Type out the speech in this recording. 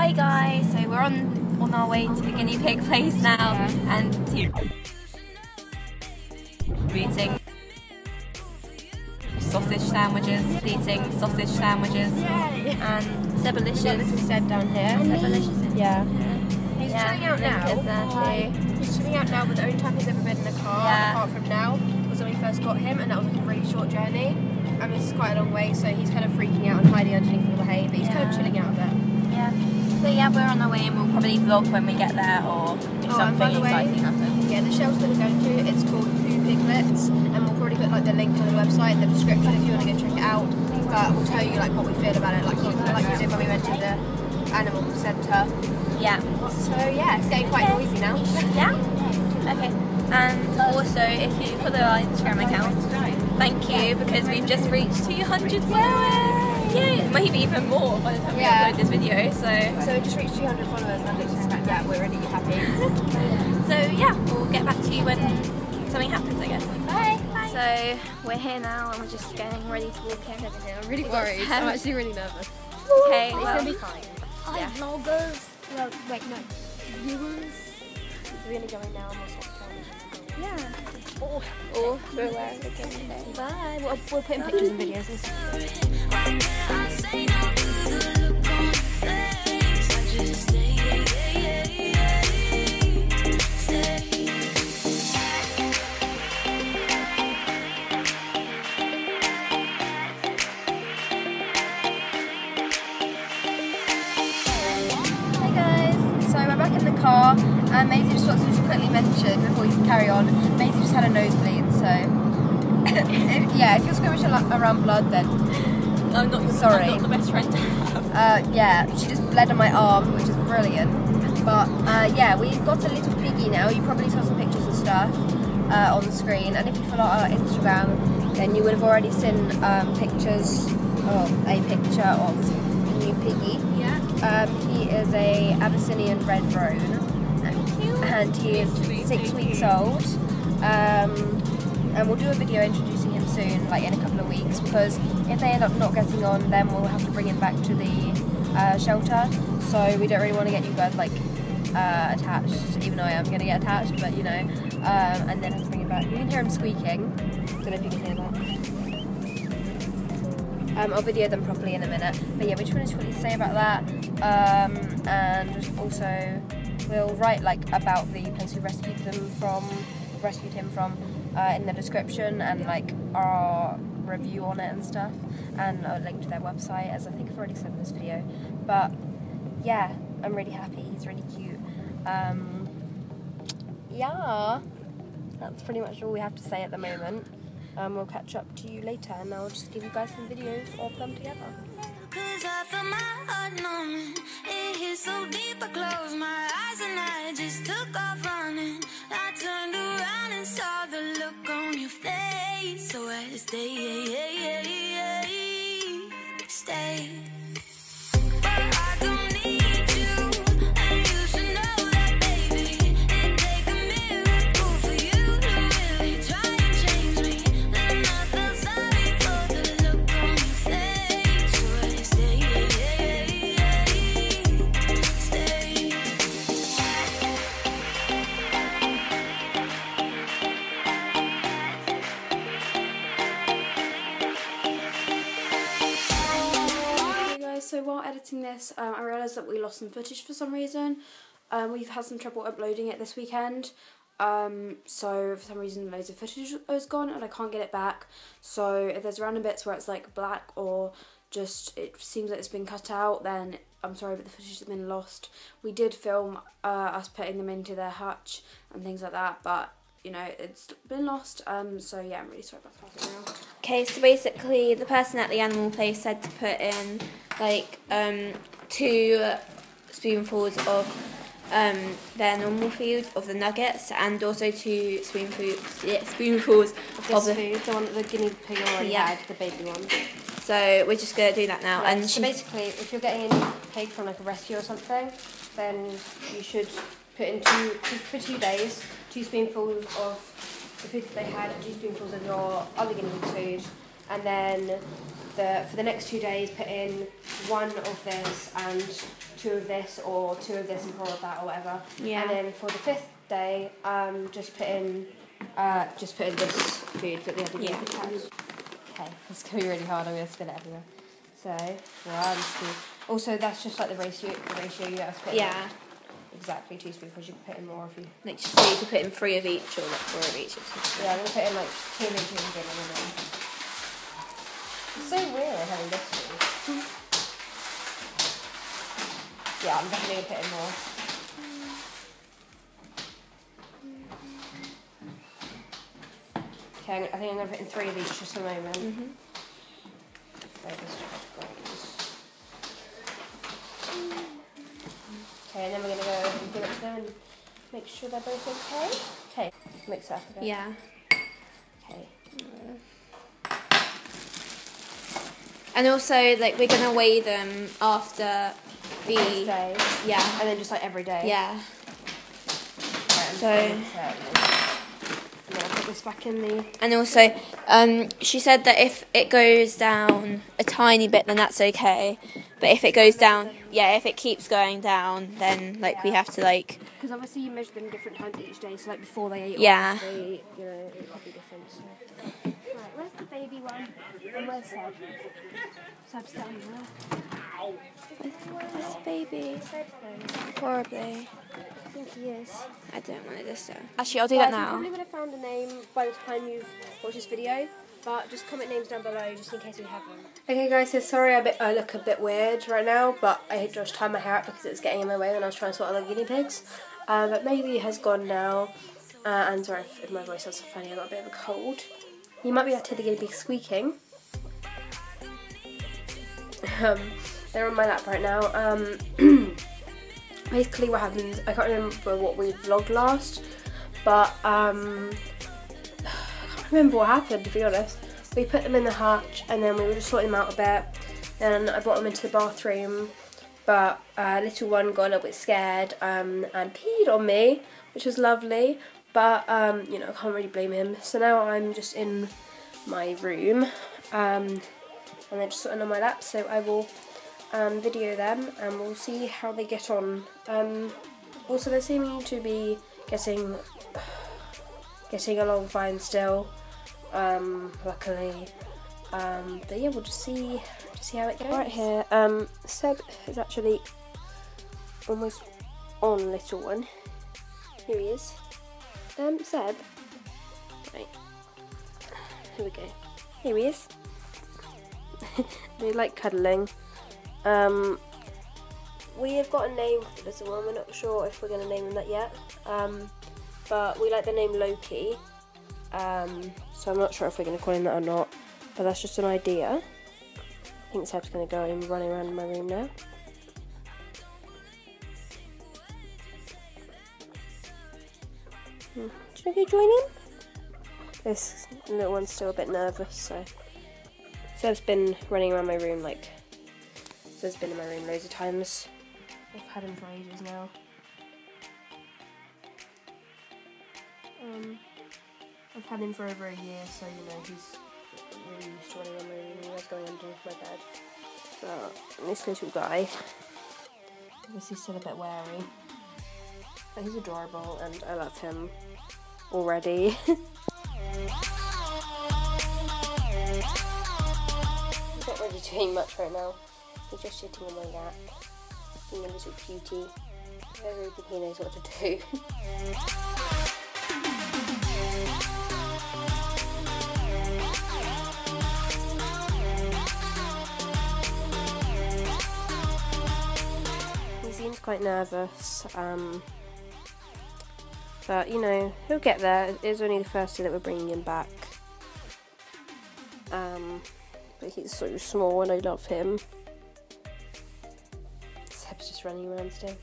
Hi guys, so we're on on our way to the guinea pig place now and to eating sausage sandwiches, eating sausage sandwiches and Sebalicious. said down here. Sebalicious. Yeah. He's Yeah, chilling out now. is there too. He's chilling out now, but the only time he's ever been in a car, Yeah. apart from now, was when we first got him, and that was like a really short journey. And this is quite a long way, so he's kind of freaking out and hiding underneath all the hay, but he's kind of chilling out a bit. Yeah. So yeah, we're on our way and we'll probably vlog when we get there or if Oh, something the way- exciting happens. Yeah, the shelter that we're going to, it's called Pooh Piglets, and we'll probably put like the link to the website in the description if you want to go check it out. But we'll tell you like what we feel about it, like like we did when we went to the animal centre. Yeah. So yeah, it's getting quite noisy now. Yeah. Okay. And also, if you follow our Instagram account, thank you because we've just reached 200 followers. Maybe even more by the time Yeah. we upload this video. So, So we just reached 200 followers, and it's just like, yeah, we're really happy. so yeah, we'll get back to you when something happens, I guess. Bye. So we're here now and we're just getting ready to walk in. I'm really worried. I'm um, actually really nervous. Okay. It's Well, gonna be fine. Hi Yeah. vloggers. Well, wait, no. Viewers. We're gonna go in now and we'll sort of yeah. Oh, Or we're wearing the guinea pig. bye. We'll, we'll put in pictures and videos and stuff. On, Maisie just had a nosebleed so. If, yeah, if you're squirmish around blood then I'm not Sorry. I'm not the best friend uh, yeah, she just bled on my arm which is brilliant. But uh, yeah, we've got a little piggy now, you probably saw some pictures and stuff uh, on the screen. And if you follow our Instagram then you would have already seen um, pictures of a picture of the new piggy. Yeah. um, he is a Abyssinian red roan, and he is six weeks old. Um, and we'll do a video introducing him soon, like in a couple of weeks, because if they end up not getting on, then we'll have to bring him back to the uh, shelter. So we don't really want to get you guys like uh, attached, even though I am going to get attached, but you know, um, and then have to bring him back. You can hear him squeaking. I Don't know if you can hear that. Um, I'll video them properly in a minute. But yeah, we just wanted to quickly say about that. Um, and also, we'll write like about the place we rescued them from, rescued him from, uh, in the description and like our review on it and stuff, and a link to their website, as I think I've already said in this video. But yeah, I'm really happy. He's really cute. Um, yeah, that's pretty much all we have to say at the moment. Um, we'll catch up to you later and I'll just give you guys some videos of them together. Cause I felt my heart numbing. It hit so deep, I closed my eyes and I just took off running. I turned around and saw the look on your face. So I stay, stay. This, um, I realised that we lost some footage for some reason. Um, we've had some trouble uploading it this weekend. Um, so for some reason loads of footage has gone and I can't get it back. So if there's random bits where it's like black or just it seems like it's been cut out, then I'm sorry but the footage has been lost. We did film uh, us putting them into their hutch and things like that, but you know, it's been lost. Um, so yeah, I'm really sorry about that. Okay, so basically, the person at the animal place said to put in like um, two spoonfuls of um, their normal food of the nuggets, and also two spoonfuls, yeah, spoonfuls This of the. food, the one that the guinea pig already Yeah. had, the baby one. So we're just gonna do that now, and so basically, if you're getting any pig from like a rescue or something, then you should put in two, two for two days, two spoonfuls of the food that they had, two spoonfuls of your other guinea pig food, and then the for the next two days put in one of this and two of this or two of this and four of that or whatever. Yeah. And then for the fifth day, um, just put in uh, just put in this food that the other Yeah. Okay, it's gonna be really hard. I'm gonna spill it everywhere. So one spoon. Also, that's just like the ratio. The ratio you have to put. in Yeah. Exactly two spoonfuls. You can put in more if you. Like so you could put in three of each or like four of each. Yeah, I'm gonna put in like two of each in the beginning and then. It's so weird having this food. Yeah, I'm definitely gonna put in more. Okay, I'm- think I'm gonna put in three of each just for the moment. Mm-hmm. Just graze. Okay, and then we're gonna go and give it to them and make sure they're both okay. Okay, mix it up again. Yeah. Okay. And also like we're gonna weigh them after the Day. yeah And then just like every day. yeah. So- just gonna mix it up then. And then I'll put this back in the. And also, um, she said that if it goes down a tiny bit, then that's okay. But if it goes down, yeah, if it keeps going down, then like we have to like Because obviously you measure them different times each day, so like before they eat, or Yeah. after they you know, it could be different. So. Right, where's the baby one? And where's Seb? Seb's down there. this baby horribly. I think he is. I don't want to disturb. Actually, I'll do Guys, that You now. probably would have found a name by the time you've watched this video, but just comment names down below just in case we have one. Okay, guys, so sorry I, bit, I look a bit weird right now, but I had just tied my hair up because it was getting in my way when I was trying to sort out the guinea pigs. Uh, but maybe has gone now, uh, and sorry if, if my voice sounds funny, I got a bit of a cold. You might be able to hear the guinea pigs squeaking. um, they're on my lap right now. Um, basically what happened, I can't remember what we vlogged last, but um, I can't remember what happened to be honest. We put them in the hutch and then we were just sorting them out a bit. Then I brought them into the bathroom, but uh, little one got a little bit scared um, and peed on me, which was lovely. But um, you know, I can't really blame him. So now I'm just in my room, um, and they're just sitting on my lap. So I will um, video them and we'll see how they get on. Um, also, they're seeming to be getting getting along fine still. Um, luckily, um, but yeah, we'll just see just see how it goes. Right here, um, Seb is actually almost on little one. Here he is. Um, Seb. Right. Here we go. Here he is. they like cuddling. Um, we have got a name for the little one. We're not sure if we're going to name him that yet. Um, but we like the name Loki. Um, so I'm not sure if we're going to call him that or not. But that's just an idea. I think Seb's going to go and running around my room now. Do you want join in? This little one's still a bit nervous, so. Seb's been running around my room like Seb's been in my room loads of times. I've had him for ages now. Um, I've had him for over a year, so you know he's really used to running around my room. He was going under my bed. But this little guy, obviously still a bit wary, but he's adorable and I love him already. He's not really doing much right now. He's just sitting on my lap, being a little cutie. I don't really think he knows what to do. he seems quite nervous, um, but you know, he'll get there. It's only the first day that we're bringing him back. Um, but he's so small and I love him. Seb's just running around still.